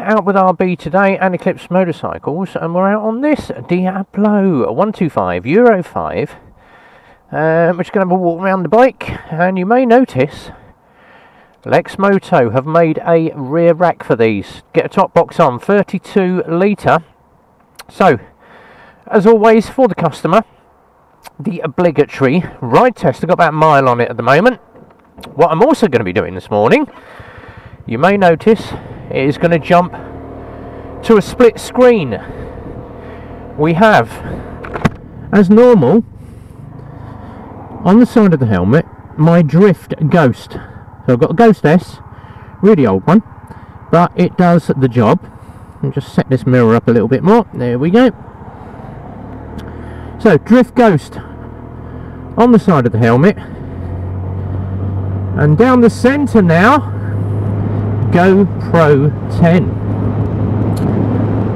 Out with RB today and Eclipse Motorcycles and we're out on this Diablo 125 Euro 5 um, We're just going to have a walk around the bike and you may notice Lexmoto have made a rear rack for these. Get a top box on, 32 litre. So, as always for the customer, the obligatory ride test. I've got about a mile on it at the moment. What I'm also going to be doing this morning, you may notice it is going to jump to a split screen. We have, as normal, on the side of the helmet, my Drift Ghost. So I've got a Ghost S, really old one, but it does the job. I'll just set this mirror up a little bit more. There we go. So, Drift Ghost on the side of the helmet. And down the centre now, GoPro 10.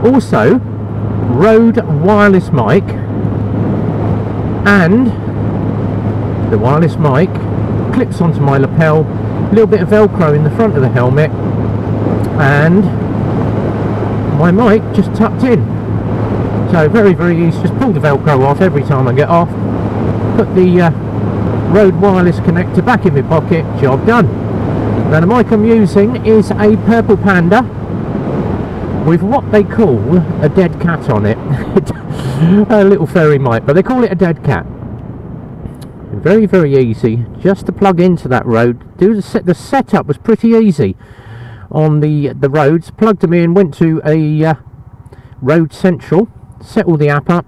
Also, Rode wireless mic and the wireless mic clips onto my lapel, a little bit of velcro in the front of the helmet and my mic just tucked in. So very very easy, just pull the velcro off every time I get off, put the uh, Rode wireless connector back in my pocket, job done. Now the mic I'm using is a Purple Panda with what they call a dead cat on it. a little fairy mic, but they call it a dead cat. Very, very easy just to plug into that Rode. Do the set the setup was pretty easy on the the Rodes. Plugged them in, went to a uh, Rode Central, set all the app up.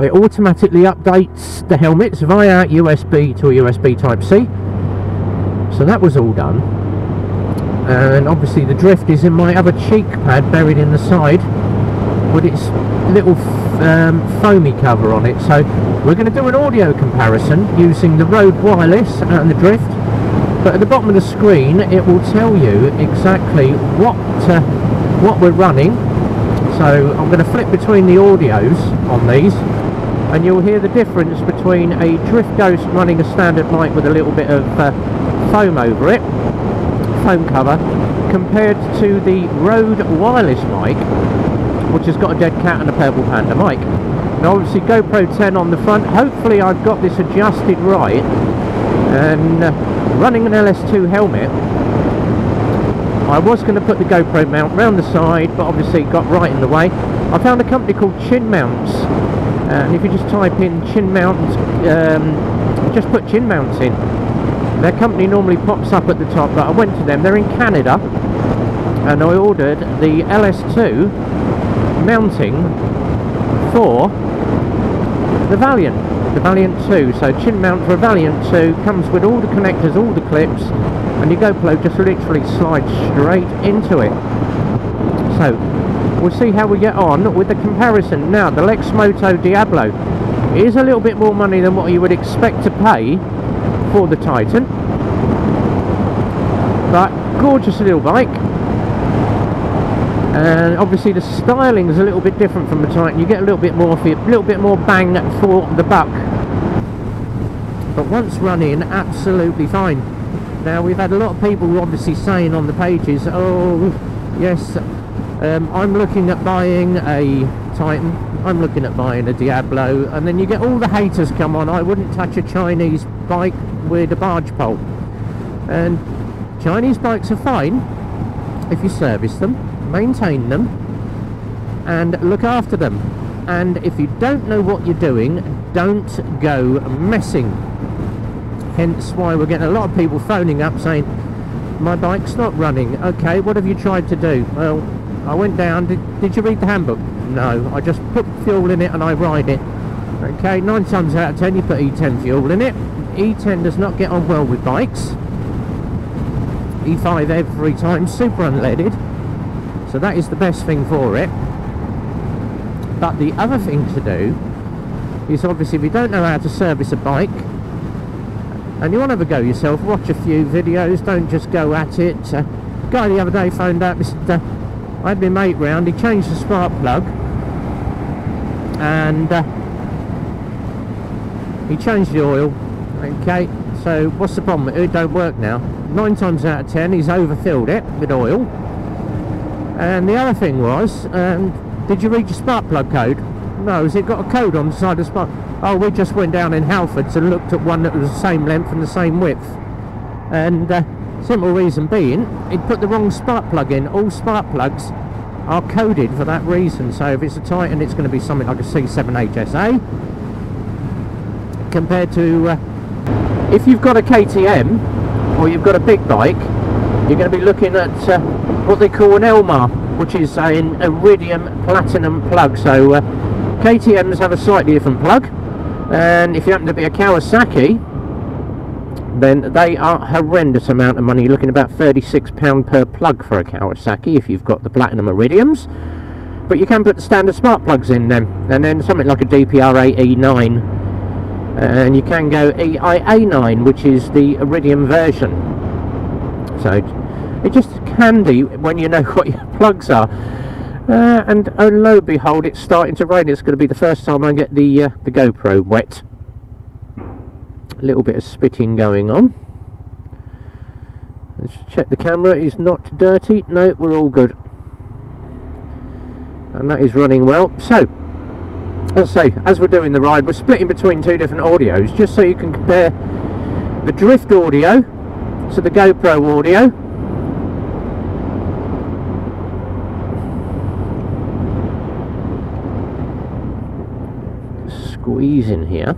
It automatically updates the helmets via USB to a USB Type C so that was all done. And obviously the drift is in my other cheek pad buried in the side with its little um, foamy cover on it. So we're going to do an audio comparison using the Rode Wireless and the drift. But at the bottom of the screen it will tell you exactly what uh, what we're running. So I'm going to flip between the audios on these and you'll hear the difference between a Drift Ghost running a standard mic with a little bit of uh, foam over it, foam cover, compared to the Rode wireless mic, which has got a dead cat and a purple panda mic. Now obviously GoPro 10 on the front, hopefully I've got this adjusted right, and uh, running an LS2 helmet, I was going to put the GoPro mount round the side, but obviously it got right in the way. I found a company called Chin Mounts, and if you just type in Chin Mounts, um, just put Chin Mounts in, their company normally pops up at the top, but I went to them. They're in Canada, and I ordered the LS2 mounting for the Valiant, the Valiant 2. So chin mount for a Valiant 2 comes with all the connectors, all the clips, and your GoPro just literally slides straight into it. So we'll see how we get on with the comparison. Now the Lexmoto Diablo is a little bit more money than what you would expect to pay for the Titan. But gorgeous little bike. And obviously the styling is a little bit different from the Titan. You get a little bit more for a little bit more bang for the buck. But once running, absolutely fine. Now we've had a lot of people obviously saying on the pages, oh yes, um, I'm looking at buying a Titan, I'm looking at buying a Diablo, and then you get all the haters come on, I wouldn't touch a Chinese bike with a barge pole. And Chinese bikes are fine if you service them, maintain them, and look after them. And if you don't know what you're doing, don't go messing. Hence why we're getting a lot of people phoning up saying, my bike's not running. Okay, what have you tried to do? Well, I went down, did, did you read the handbook? No, I just put fuel in it and I ride it. Okay, nine times out of ten you put E10 fuel in it. E10 does not get on well with bikes. E5 every time, super unleaded. So that is the best thing for it. But the other thing to do is obviously if you don't know how to service a bike and you want to have a go yourself, watch a few videos, don't just go at it. Uh, guy the other day phoned said, uh, I had my mate round, he changed the spark plug and uh, he changed the oil okay so what's the problem it don't work now nine times out of ten he's overfilled it with oil And the other thing was, um, did you read your spark plug code? No, has it got a code on the side of the spark? Oh, we just went down in Halfords and looked at one that was the same length and the same width. And uh, simple reason being, it put the wrong spark plug in. All spark plugs are coded for that reason. So if it's a Titan, it's going to be something like a C7HSA. Compared to, uh, if you've got a KTM or you've got a big bike, you're going to be looking at uh, what they call an Elmar, which is an iridium platinum plug. So uh, KTM's have a slightly different plug, and if you happen to be a Kawasaki, then they are horrendous amount of money. You're looking about £36 per plug for a Kawasaki if you've got the platinum iridiums. But you can put the standard smart plugs in them, and then something like a DPR8 E9, and you can go EIA9, which is the iridium version. So it's just handy when you know what your plugs are. Uh, and oh lo behold, it's starting to rain. It's going to be the first time I get the uh, the GoPro wet. Little bit of spitting going on. Let's check the camera is not dirty. No, we're all good. And that is running well. So, I say, as we're doing the ride, we're splitting between two different audios, just so you can compare the drift audio to the GoPro audio squeeze in here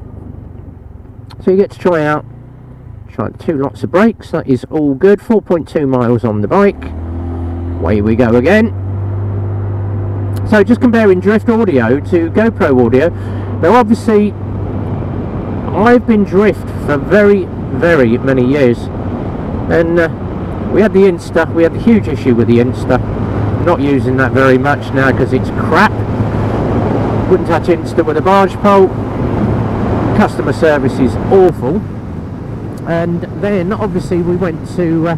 so you get to try out try two lots of brakes that is all good. 4.2 miles on the bike. Away we go again. So just comparing drift audio to GoPro audio. Now obviously I've been drift for very very many years. And uh, we had the Insta we had a huge issue with the Insta. Not using that very much now because it's crap. Wouldn't touch Insta with a barge pole customer service is awful. And then obviously we went to uh,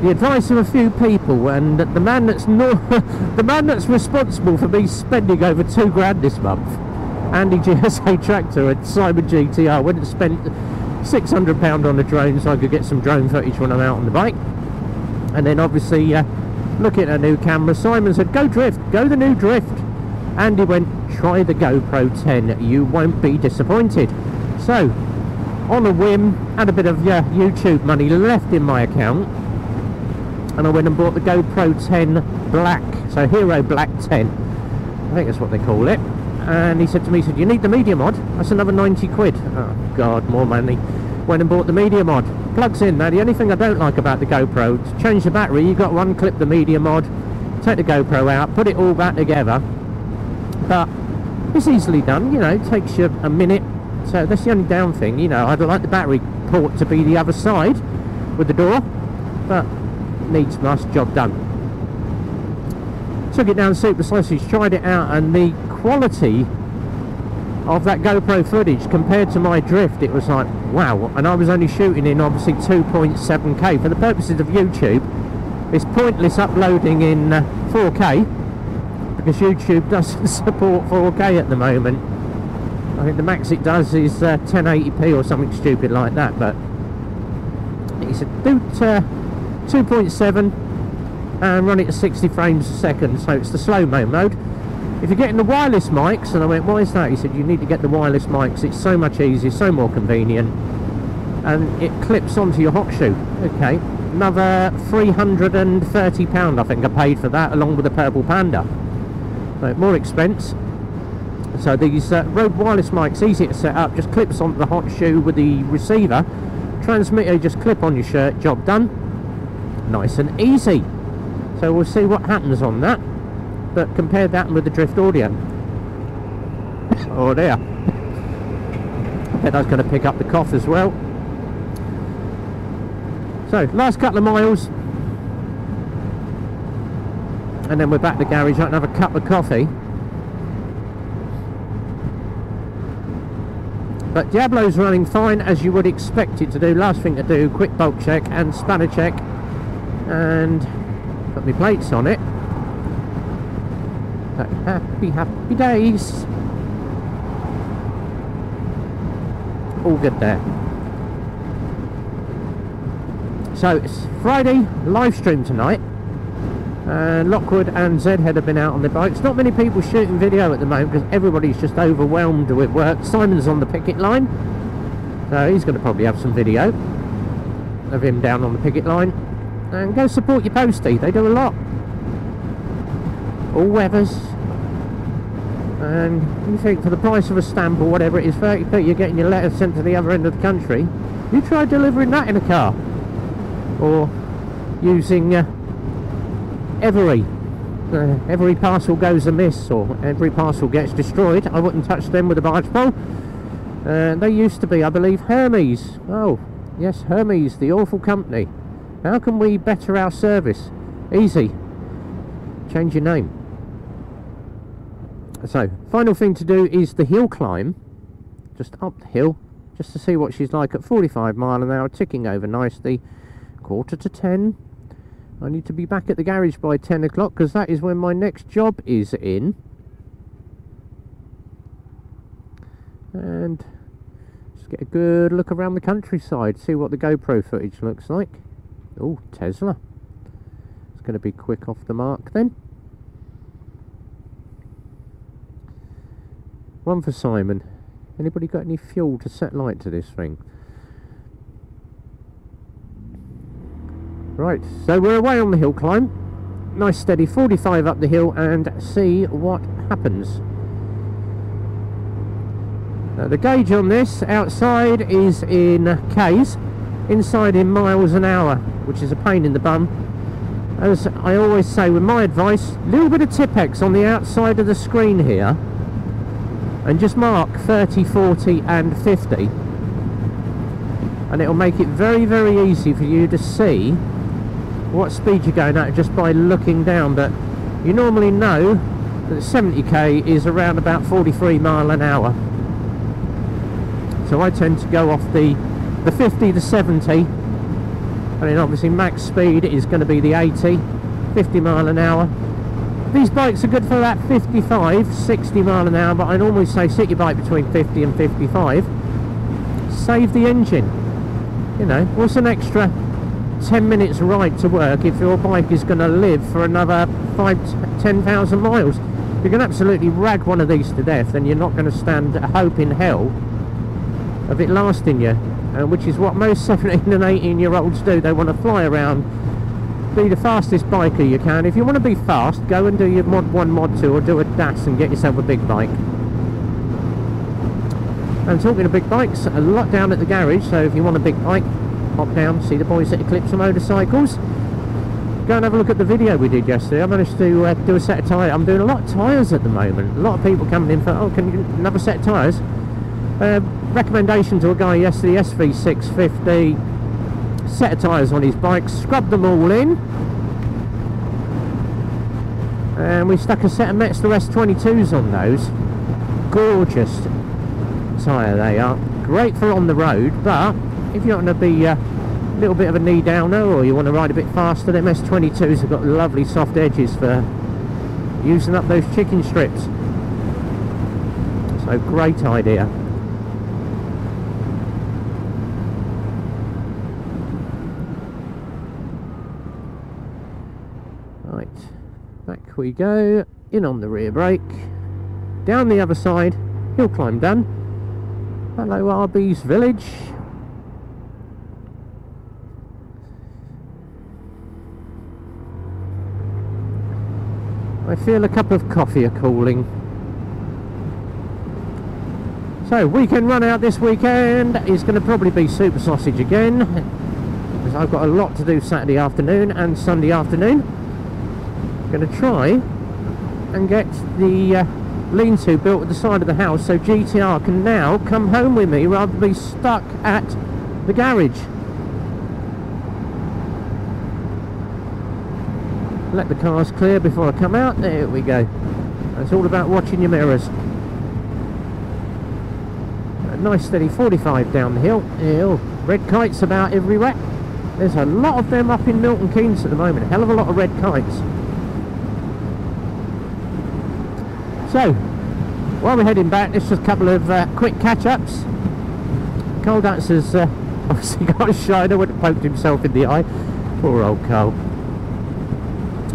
the advice of a few people and the man that's no, the man that's responsible for me spending over two grand this month Andy GSA tractor at Simon GTR went and spent 600 pound on a drone so I could get some drone footage when I'm out on the bike. And then obviously uh, looking at a new camera. Simon said go drift. Go the new drift Andy went try the GoPro 10 you won't be disappointed. So on a whim had a bit of uh, YouTube money left in my account and I went and bought the GoPro 10 Black so Hero Black 10 I think that's what they call it. And he said to me he said you need the media mod? That's another 90 quid. Oh god more money. Went and bought the media mod. Plugs in now the only thing I don't like about the GoPro to change the battery. You've got to unclip the media mod take the GoPro out put it all back together but it's easily done, you know, it takes you a minute. So that's the only down thing, you know, I'd like the battery port to be the other side with the door, but needs must, job done. Took it down Super Sausage, tried it out, and the quality of that GoPro footage compared to my drift, it was like, wow. And I was only shooting in obviously 2.7K. For the purposes of YouTube, it's pointless uploading in uh, 4K because YouTube doesn't support 4K at the moment. I think the max it does is uh, 1080p or something stupid like that, but he said do uh, 2.7 and run it at 60 frames a second, so it's the slow-mo mode. If you're getting the wireless mics, and I went, why is that? He said, you need to get the wireless mics, it's so much easier, so more convenient, and it clips onto your hot shoe. Okay, another £330 I think I paid for that, along with the Purple Panda more expense. So these uh, Rode wireless mics easy to set up just clips onto the hot shoe with the receiver. Transmitter just clip on your shirt job done. Nice and easy. So we'll see what happens on that but compare that with the drift audio. Oh dear. I bet that's going to pick up the cough as well. So last couple of miles and then we're back to the garage I can have a cup of coffee. But Diablo's running fine as you would expect it to do. Last thing to do quick bulk check and spanner check. And put my plates on it. So happy happy days. All good there. So it's Friday live stream tonight And Lockwood and Zedhead have been out on their bikes. Not many people shooting video at the moment because everybody's just overwhelmed with work. Simon's on the picket line, so he's going to probably have some video of him down on the picket line. And go support your postie, they do a lot. All weathers. And you think for the price of a stamp or whatever it is, 30p, you're getting your letter sent to the other end of the country. You try delivering that in a car. Or using uh, every uh, every parcel goes amiss or every parcel gets destroyed I wouldn't touch them with a barge pole. Uh, they used to be I believe Hermes. Oh yes Hermes the awful company. How can we better our service? Easy. Change your name. So final thing to do is the hill climb. Just up the hill just to see what she's like at 45 mile an hour ticking over nicely. Quarter to 10 I need to be back at the garage by 10 o'clock because that is when my next job is in. And just get a good look around the countryside, see what the GoPro footage looks like. Oh, Tesla. It's going to be quick off the mark then. One for Simon. Anybody got any fuel to set light to this thing? Right, so we're away on the hill climb. Nice steady 45 up the hill and see what happens. Now the gauge on this outside is in K's, inside in miles an hour, which is a pain in the bum. As I always say with my advice, a little bit of Tipp-Ex on the outside of the screen here and just mark 30, 40 and 50 and it'll make it very very easy for you to see what speed you're going at just by looking down but you normally know that 70k is around about 43 mile an hour. So I tend to go off the the 50 to 70 and then obviously max speed is going to be the 80 50 mile an hour. These bikes are good for about 55 60 mile an hour but I normally say sit your bike between 50 and 55 save the engine. You know what's an extra 10 minutes ride to work if your bike is going to live for another 5 10,000 miles. You can absolutely rag one of these to death and you're not going to stand a hope in hell of it lasting you uh, which is what most 17 and 18 year olds do. They want to fly around be the fastest biker you can. If you want to be fast go and do your mod 1 mod 2 or do a DAS and get yourself a big bike. And talking of big bikes a lot down at the garage so if you want a big bike pop down, see the boys at Eclipse Motorcycles. Go and have a look at the video we did yesterday. I managed to uh, do a set of tyres. I'm doing a lot of tyres at the moment. A lot of people coming in for, oh, can you another set of tyres? Uh, recommendation to a guy yesterday, SV650, set of tyres on his bike, scrubbed them all in. And we stuck a set of Metzeler S22s on those. Gorgeous tyre they are. Great for on the road, but if you want to be uh, a little bit of a knee downer or you want to ride a bit faster, them S22s have got lovely soft edges for using up those chicken strips. So great idea. Right, back we go, in on the rear brake, down the other side, hill climb done. Hello RB's village. I feel a cup of coffee a cooling. So, weekend run out this weekend is going to probably be super sausage again. Because I've got a lot to do Saturday afternoon and Sunday afternoon. I'm Going to try and get the uh, lean-to built at the side of the house so GTR can now come home with me rather than be stuck at the garage. Let the cars clear before I come out. There we go. It's all about watching your mirrors. A nice steady 45 down the hill. Hill red kites about everywhere. There's a lot of them up in Milton Keynes at the moment. A hell of a lot of red kites. So while we're heading back this is a couple of uh, quick catch-ups. Carl Dutz has uh, obviously got a shiner when have poked himself in the eye. Poor old Carl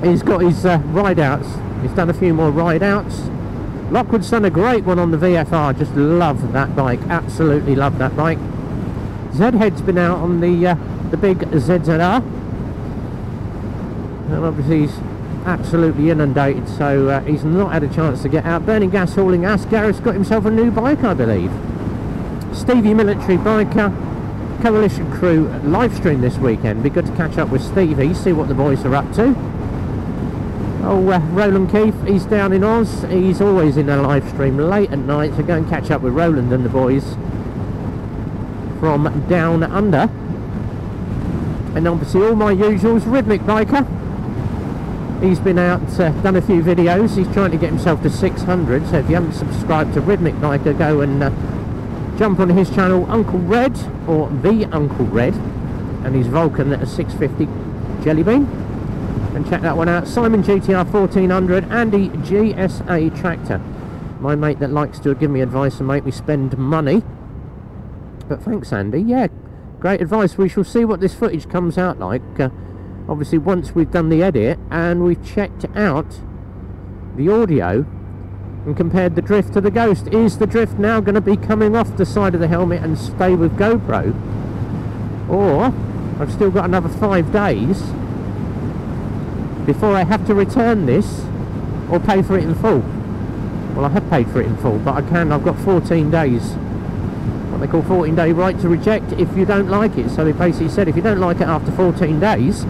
He's got his uh, ride outs. He's done a few more ride outs. Lockwood's done a great one on the VFR. Just love that bike. Absolutely love that bike. Zedhead's been out on the uh, the big ZZR. And obviously he's absolutely inundated, so uh, he's not had a chance to get out. Burning Gas hauling ass. Gareth's got himself a new bike, I believe. Stevie Military Biker Coalition Crew live stream this weekend. Be good to catch up with Stevie, see what the boys are up to. Oh, uh, Roland Keith, he's down in Oz. He's always in a live stream late at night, so go and catch up with Roland and the boys from down under. And obviously all my usuals, Rhythmic Biker. He's been out, uh, done a few videos. He's trying to get himself to 600. So if you haven't subscribed to Rhythmic Biker, go and uh, jump on his channel, Uncle Red, or The Uncle Red. And his Vulcan at a 650 Jelly Bean. And check that one out. Simon GTR 1400, Andy GSA Tractor. My mate that likes to give me advice and make me spend money. But thanks, Andy. Yeah, great advice. We shall see what this footage comes out like. Uh, obviously, once we've done the edit and we've checked out the audio and compared the drift to the Ghost. Is the drift now going to be coming off the side of the helmet and stay with GoPro? Or I've still got another five days before I have to return this or pay for it in full. Well, I have paid for it in full, but I can. I've got 14 days what they call 14 day right to reject if you don't like it. So they basically said if you don't like it after 14 days,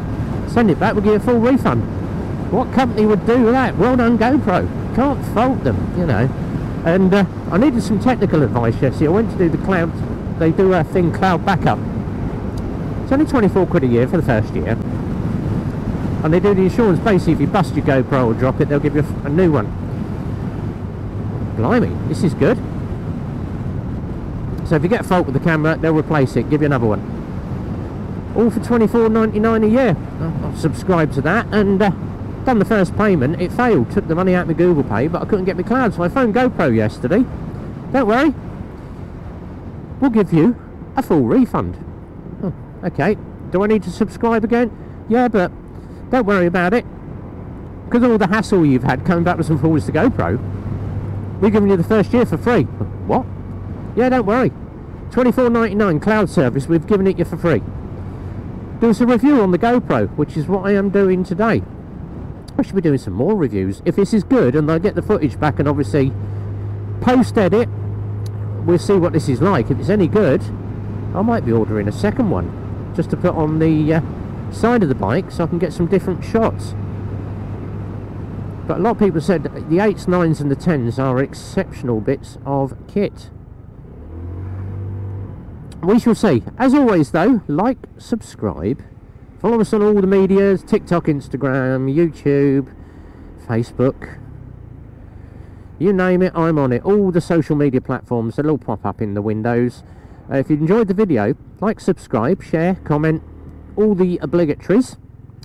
send it back, we'll give you a full refund. What company would do that? Well done GoPro. Can't fault them, you know. And uh, I needed some technical advice yesterday. I went to do the cloud, they do a thing, cloud backup. It's only 24 quid a year for the first year. And they do the insurance, basically if you bust your GoPro or drop it, they'll give you a new one. Blimey, this is good. So if you get a fault with the camera, they'll replace it, give you another one. All for $24.99 a year. I've subscribed to that and uh, done the first payment. It failed. Took the money out of my Google Pay, but I couldn't get my cloud, so I phoned GoPro yesterday. Don't worry. We'll give you a full refund. Oh, okay. Do I need to subscribe again? Yeah, but don't worry about it. Because all the hassle you've had coming backwards and forwards to GoPro, we're giving you the first year for free. What? Yeah, don't worry. 24.99 cloud service, we've given it you for free. Do us a review on the GoPro, which is what I am doing today. I should be doing some more reviews. If this is good and I get the footage back and obviously post-edit, we'll see what this is like. If it's any good, I might be ordering a second one just to put on the uh, side of the bike so I can get some different shots. But a lot of people said the 8s, 9s and the 10s are exceptional bits of kit we shall see. As always though, like, subscribe, follow us on all the medias, TikTok, Instagram, YouTube, Facebook, you name it, I'm on it. All the social media platforms, they'll all pop up in the windows. Uh, if you enjoyed the video, like, subscribe, share, comment, all the obligatories.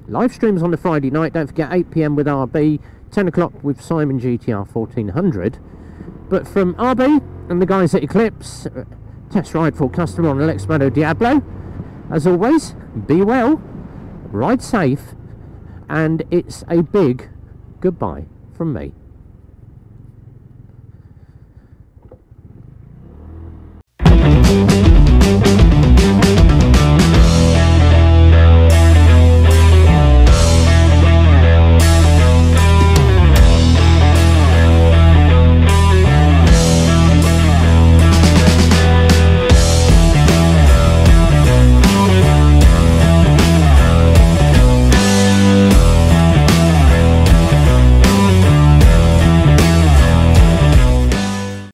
Live streams on the Friday night, don't forget 8pm with RB, 10 o'clock with Simon GTR 1400. But from RB and the guys at Eclipse, uh, Test ride for customer on Lexmoto Diablo. As always, be well, ride safe, and it's a big goodbye from me.